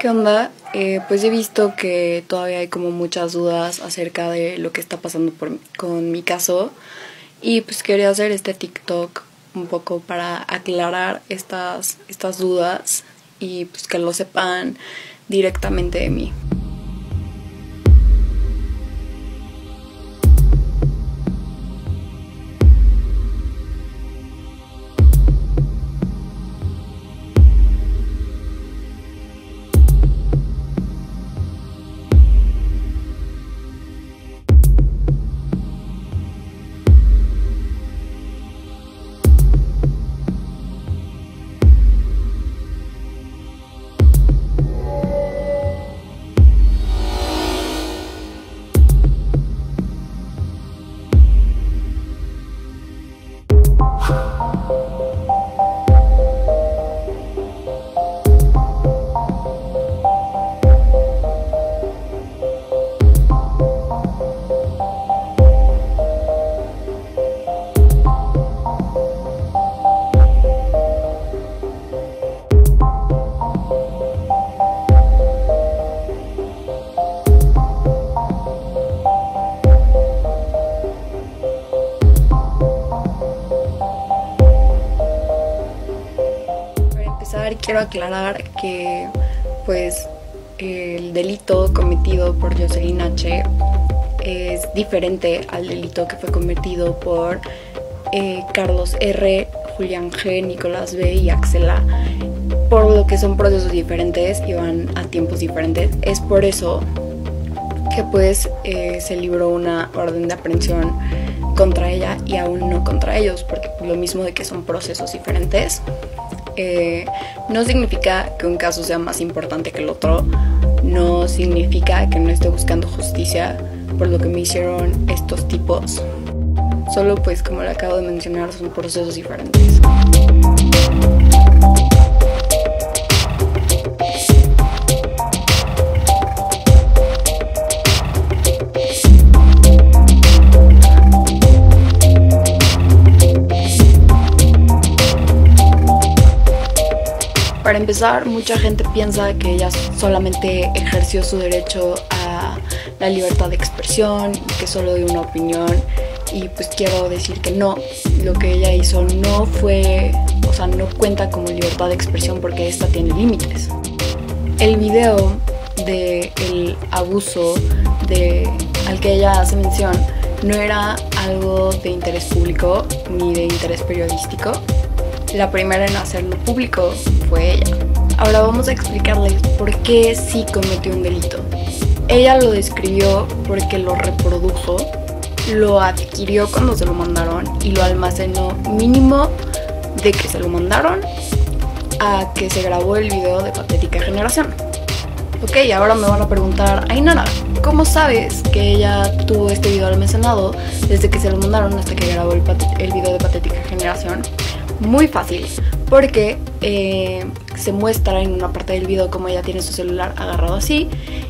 ¿Qué onda? Eh, pues he visto que todavía hay como muchas dudas acerca de lo que está pasando con mi caso y pues quería hacer este TikTok un poco para aclarar estas, estas dudas y pues que lo sepan directamente de mí. Quiero aclarar que pues el delito cometido por Jocelyn H es diferente al delito que fue cometido por eh, Carlos R, Julián G, Nicolás B y Axel A. Por lo que son procesos diferentes y van a tiempos diferentes. Es por eso que pues eh, se libró una orden de aprehensión contra ella y aún no contra ellos, porque lo mismo de que son procesos diferentes, eh, no significa que un caso sea más importante que el otro, no significa que no esté buscando justicia por lo que me hicieron estos tipos. Solo pues como le acabo de mencionar son procesos diferentes. Para empezar, mucha gente piensa que ella solamente ejerció su derecho a la libertad de expresión y que solo dio una opinión. Y pues quiero decir que no, lo que ella hizo no fue, o sea, no cuenta como libertad de expresión porque esta tiene límites. El video del abuso de, al que ella hace mención no era algo de interés público ni de interés periodístico. La primera en hacerlo público fue ella. Ahora vamos a explicarles por qué sí cometió un delito. Ella lo describió porque lo reprodujo, lo adquirió cuando se lo mandaron y lo almacenó mínimo de que se lo mandaron a que se grabó el video de Patética Generación. Ok, ahora me van a preguntar, Ainara, ¿cómo sabes que ella tuvo este video almacenado desde que se lo mandaron hasta que grabó el, el video de Patética Generación? Muy fácil, porque eh, se muestra en una parte del video como ella tiene su celular agarrado así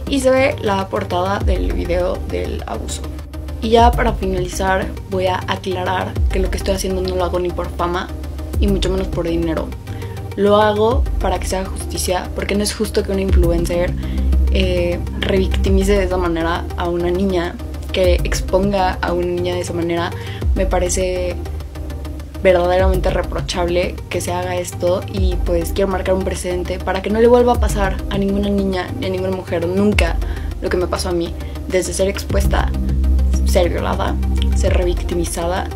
y se ve la portada del video del abuso. Y ya para finalizar voy a aclarar que lo que estoy haciendo no lo hago ni por fama y mucho menos por dinero. Lo hago para que se haga justicia porque no es justo que un influencer eh, revictimice de esa manera a una niña, que exponga a una niña de esa manera. Me parece verdaderamente reprochable que se haga esto y pues quiero marcar un precedente para que no le vuelva a pasar a ninguna niña ni a ninguna mujer nunca lo que me pasó a mí, desde ser expuesta, ser violada, ser revictimizada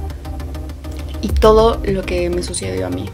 y todo lo que me sucedió a mí.